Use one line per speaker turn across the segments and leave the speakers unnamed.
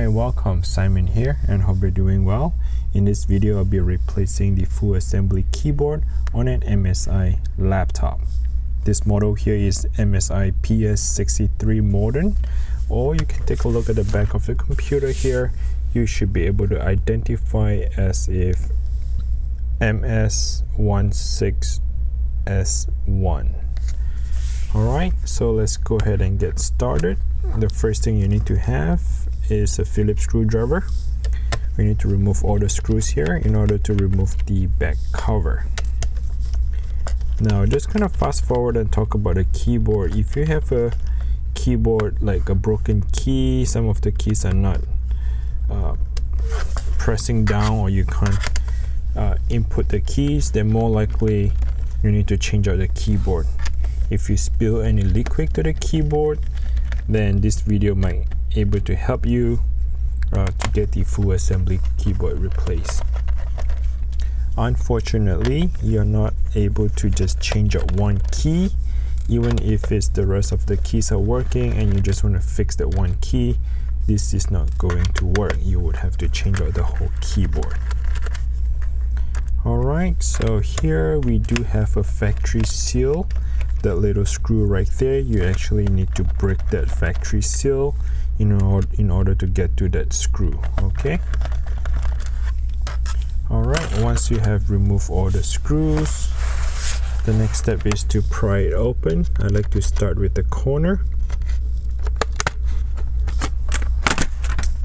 Hi, welcome. Simon here and hope you're doing well. In this video, I'll be replacing the full assembly keyboard on an MSI laptop. This model here is MSI PS63 Modern or you can take a look at the back of the computer here. You should be able to identify as if MS16S1. Alright, so let's go ahead and get started. The first thing you need to have is a Phillips screwdriver. We need to remove all the screws here in order to remove the back cover. Now just kind of fast forward and talk about the keyboard. If you have a keyboard like a broken key, some of the keys are not uh, pressing down or you can't uh, input the keys, then more likely you need to change out the keyboard. If you spill any liquid to the keyboard, then this video might able to help you uh, to get the full assembly keyboard replaced. Unfortunately, you're not able to just change out one key. Even if it's the rest of the keys are working and you just want to fix that one key this is not going to work. You would have to change out the whole keyboard. Alright so here we do have a factory seal. That little screw right there you actually need to break that factory seal in order in order to get to that screw okay? All right once you have removed all the screws the next step is to pry it open. I like to start with the corner.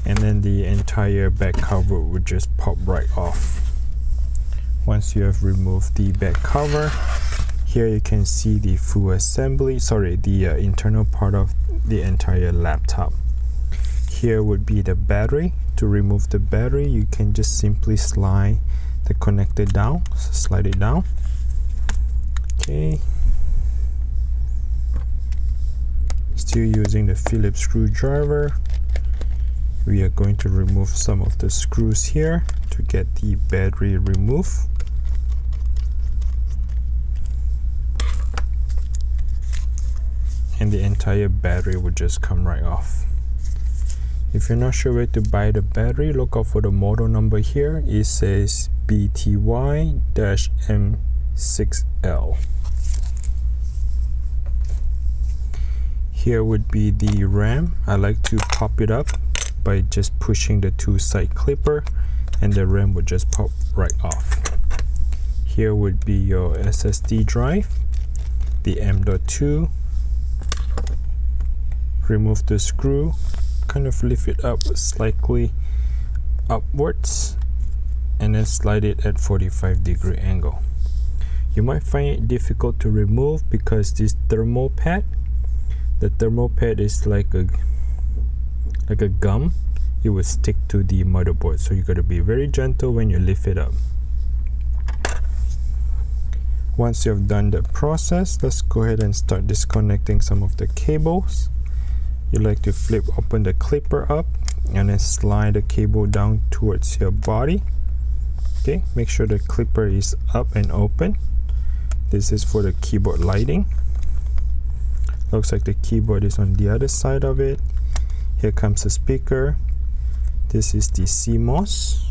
And then the entire back cover would just pop right off. Once you have removed the back cover here you can see the full assembly sorry the uh, internal part of the entire laptop here would be the battery. To remove the battery you can just simply slide the connector down so slide it down. Okay. Still using the Phillips screwdriver. We are going to remove some of the screws here to get the battery removed. And the entire battery would just come right off if you're not sure where to buy the battery look out for the model number here. It says BTY-M6L here would be the RAM. I like to pop it up by just pushing the two side clipper and the RAM would just pop right off. Here would be your SSD drive the M.2 remove the screw kind of lift it up slightly upwards and then slide it at 45 degree angle. You might find it difficult to remove because this thermal pad the thermal pad is like a like a gum. It will stick to the motherboard. So you got to be very gentle when you lift it up. Once you have done the process let's go ahead and start disconnecting some of the cables you like to flip open the clipper up and then slide the cable down towards your body. Okay make sure the clipper is up and open. This is for the keyboard lighting. Looks like the keyboard is on the other side of it. Here comes the speaker. This is the CMOS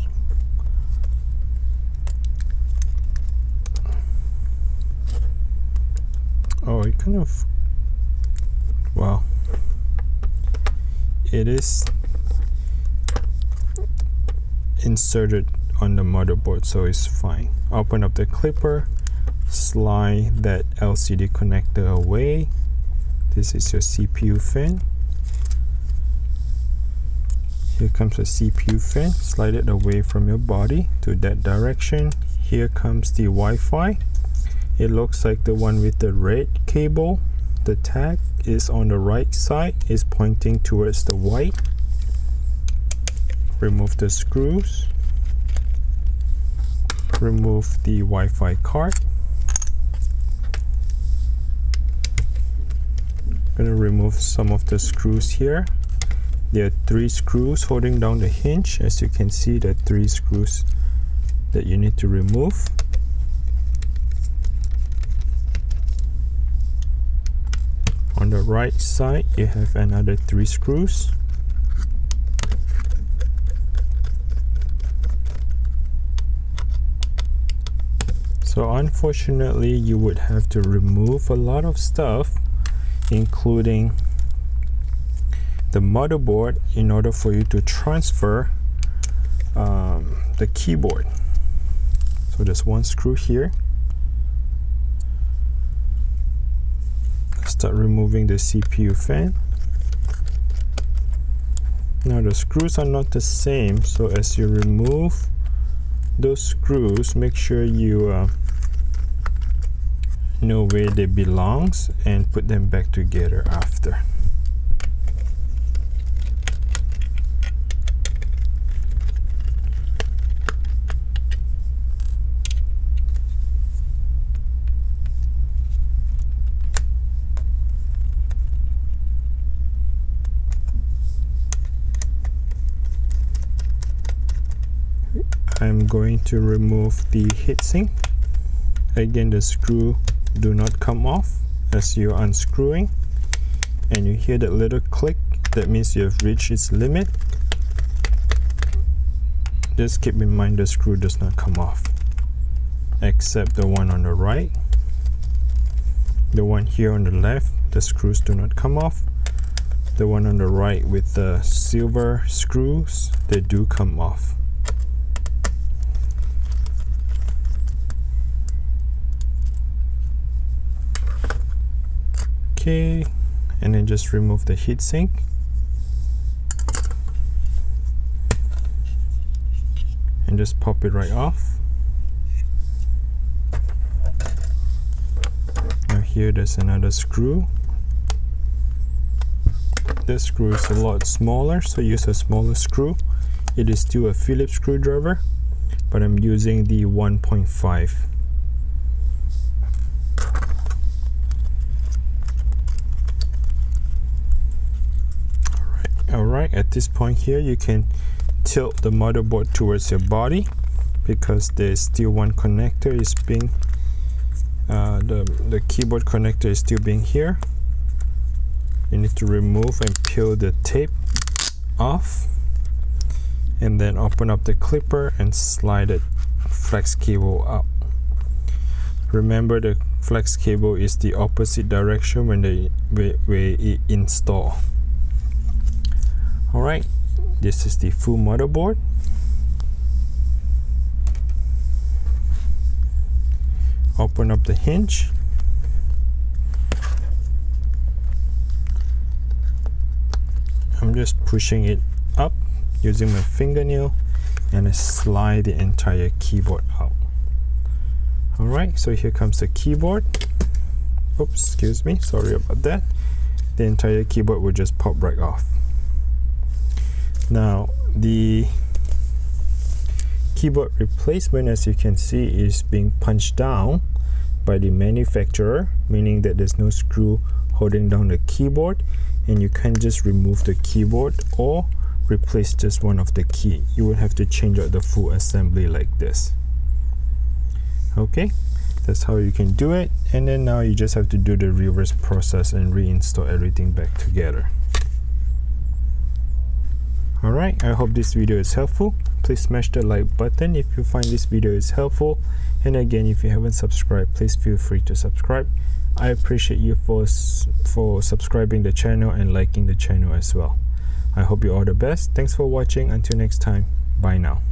oh it kind of it is inserted on the motherboard so it's fine. Open up the clipper slide that LCD connector away. This is your CPU fan. Here comes the CPU fan. Slide it away from your body to that direction. Here comes the Wi-Fi. It looks like the one with the red cable the tag is on the right side. Is pointing towards the white. Remove the screws. Remove the Wi-Fi card. Gonna remove some of the screws here. There are three screws holding down the hinge. As you can see the three screws that you need to remove on the right side you have another three screws So unfortunately you would have to remove a lot of stuff including the motherboard in order for you to transfer um, the keyboard. So there's one screw here start removing the CPU fan. Now the screws are not the same so as you remove those screws make sure you uh, know where they belongs and put them back together after I'm going to remove the heatsink. Again the screw do not come off as you're unscrewing. And you hear that little click that means you have reached its limit. Just keep in mind the screw does not come off except the one on the right. The one here on the left the screws do not come off. The one on the right with the silver screws they do come off okay and then just remove the heatsink. And just pop it right off. Now here there's another screw. This screw is a lot smaller so use a smaller screw. It is still a Phillips screwdriver but I'm using the 1.5 alright at this point here you can tilt the motherboard towards your body because there's still one connector is being uh, the, the keyboard connector is still being here. You need to remove and peel the tape off and then open up the clipper and slide it flex cable up. Remember the flex cable is the opposite direction when they we, we install all right this is the full motherboard. Open up the hinge. I'm just pushing it up using my fingernail and I slide the entire keyboard out. Alright so here comes the keyboard. Oops excuse me sorry about that. The entire keyboard will just pop right off now the keyboard replacement as you can see is being punched down by the manufacturer meaning that there's no screw holding down the keyboard and you can just remove the keyboard or replace just one of the key. You will have to change out the full assembly like this. Okay that's how you can do it and then now you just have to do the reverse process and reinstall everything back together Alright, I hope this video is helpful. Please smash the like button if you find this video is helpful. And again, if you haven't subscribed, please feel free to subscribe. I appreciate you for, for subscribing the channel and liking the channel as well. I hope you all the best. Thanks for watching. Until next time, bye now.